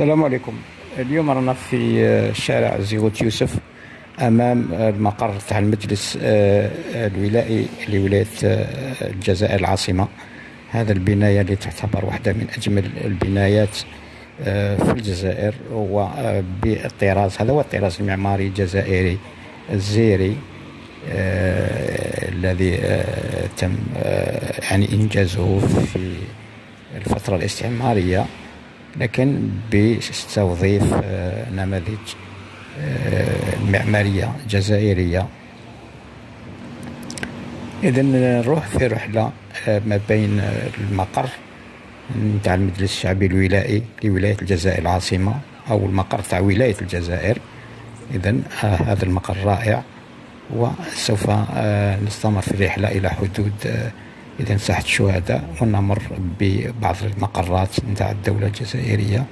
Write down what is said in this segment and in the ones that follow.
السلام عليكم. اليوم رانا في شارع زيغوت يوسف أمام المقر تاع المجلس آه، الولائي لولاية آه، الجزائر العاصمة. هذا البناية اللي تعتبر واحدة من أجمل البنايات آه، في الجزائر هو بالطراز هذا هو الطراز المعماري الجزائري الزيري الذي تم يعني إنجازه في الفترة الاستعمارية. لكن بتوظيف آه، نماذج آه، معمارية جزائرية. إذا نروح في رحلة آه، ما بين المقر نتاع المجلس الشعبي الولائي لولاية الجزائر العاصمة أو المقر تاع ولاية الجزائر. إذا هذا المقر رائع وسوف نستمر في الرحلة إلى حدود إذا ساحة الشهداء ونمر ببعض المقرات نتاع الدولة الجزائرية.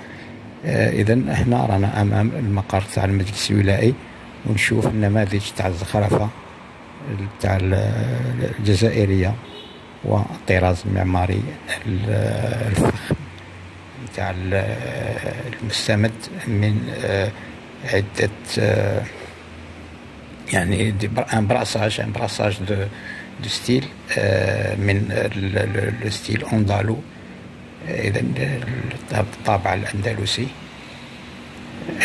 آه، إذا هنا رانا أمام المقر تاع المجلس الولائي ونشوف النماذج تاع الزخرفة تاع الجزائرية والطراز المعماري الفخم تاع المستمد من آه، عدة آه، يعني brassage brassage de de styles من ال style andalou اذا الطابع الاندلسي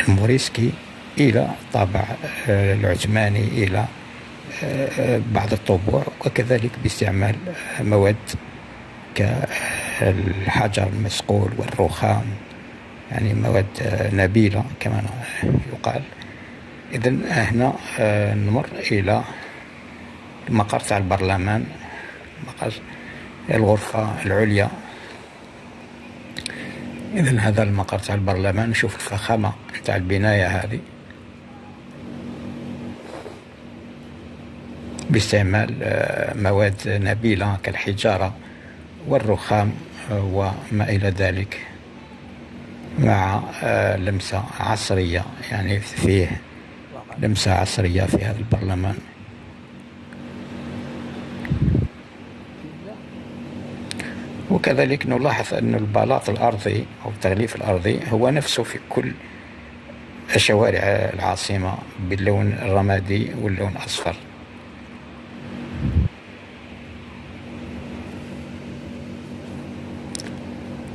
الموريسكي إلى الطابع العثماني إلى آه، بعض الطبوع وكذلك باستعمال مواد كالحجر المصقول والرخام يعني مواد نبيله كما يقال اذا هنا نمر إلى المقر تاع البرلمان مقر الغرفة العليا. إذا هذا المقر تاع البرلمان نشوف الفخامة تاع البناية هذه. باستعمال آه، مواد نبيلة كالحجارة والرخام آه، وما إلى ذلك مع آه، لمسة عصرية يعني فيه لمسة عصرية في هذا البرلمان. وكذلك نلاحظ أن البلاط الأرضي أو التغليف الأرضي هو نفسه في كل شوارع العاصمة باللون الرمادي واللون الأصفر.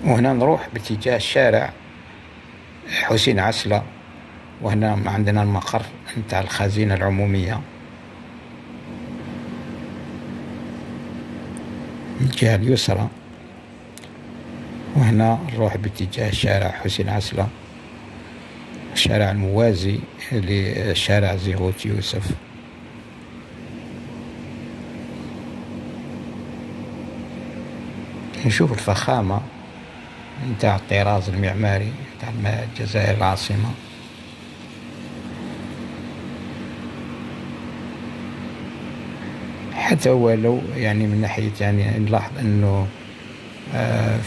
وهنا نروح باتجاه الشارع حسين عسلة وهنا عندنا المقر نتاع الخزينة العمومية. الجهة اليسرى وهنا نروح باتجاه شارع حسين عسلة. الشارع الموازي لشارع زيغوت يوسف. نشوف الفخامة نتاع الطراز المعماري نتاع الجزائر العاصمة. حتى ولو يعني من ناحية يعني نلاحظ أنه آه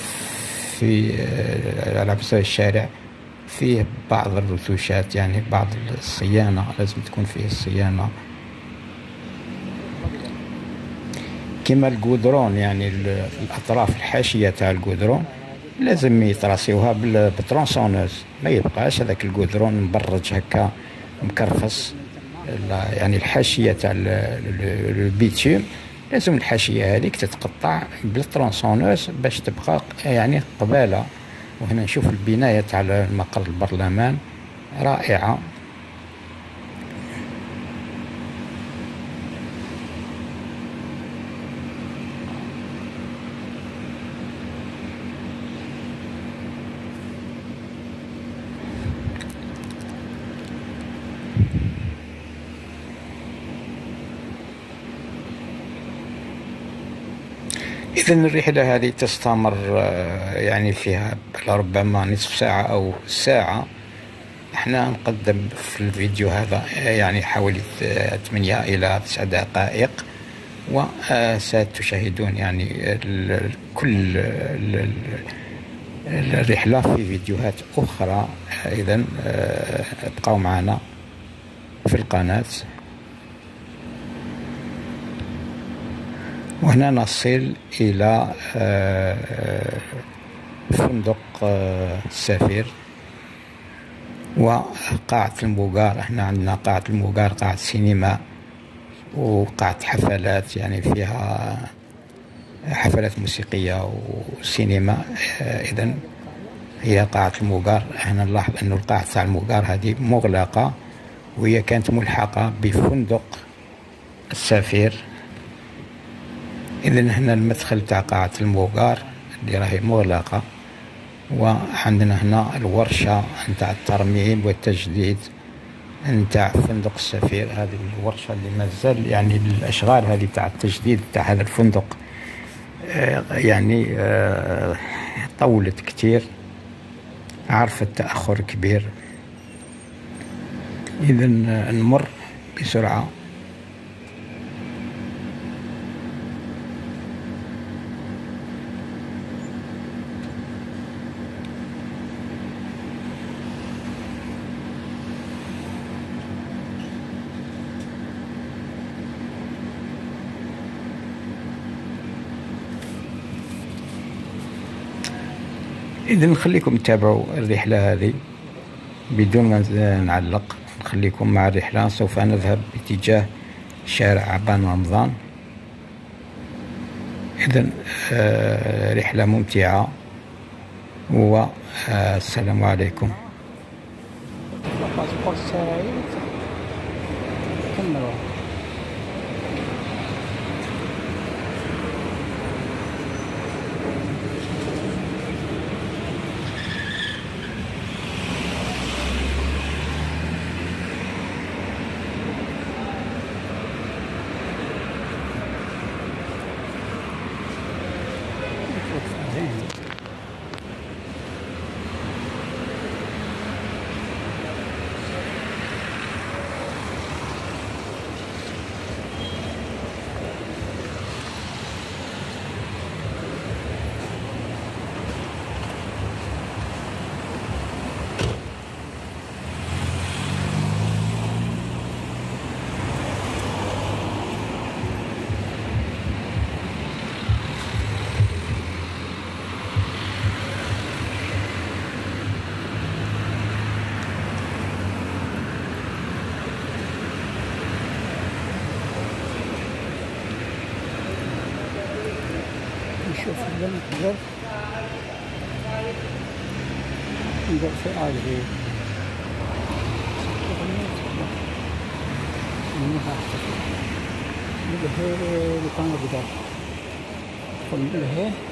في آه، على مستوى الشارع فيه بعض الرتوشات يعني بعض الصيانة لازم تكون فيه الصيانة كما الجودرون يعني الأطراف الحاشية تاع الجودرون لازم يتراسيوها بال tronçonneuse ما يبقاش هذاك الجودرون مبرج هكا مكرفص يعني الحاشية تاع ال bitume لازم الحاشية هذيك تتقطع بال tronçonneuse باش تبقى يعني قبالة. وهنا نشوف البناية تاع مقر البرلمان رائعة. إذا الرحلة هذه تستمر آه، يعني فيها ربما نصف ساعة أو ساعة. إحنا نقدم في الفيديو هذا آه، يعني حوالي ثمانية إلى تسع دقائق. وستشاهدون يعني كل الرحلة في فيديوهات أخرى. إذا آه، ابقوا معنا في القناة. وهنا نصل إلى آه، فندق السفير وقاعة الموغار. هنا عندنا قاعة الموغار قاعة سينما وقاعة حفلات يعني فيها حفلات موسيقية وسينما إذا هي قاعة الموغار. هنا نلاحظ أنه القاعة تاع الموغار هذه مغلقة وهي كانت ملحقة بفندق السفير. إذا هنا المدخل تاع قاعة الموغار اللي راهي مغلقة وعندنا هنا الورشة نتاع الترميم والتجديد نتاع فندق السفير. هذه الورشة اللي مازال يعني الأشغال هذه تاع التجديد تاع هذا الفندق آه، يعني آه، طولت كتير عرفت تأخر كبير. إذا نمر بسرعة. إذا نخليكم تتابعوا الرحلة هذه بدون ما نعلق. نخليكم مع الرحلة. سوف نذهب باتجاه شارع عبان رمضان. إذا آه، رحلة ممتعة. والسلام عليكم. نشوف نقدر في عادي من هي لقانا بدار من هي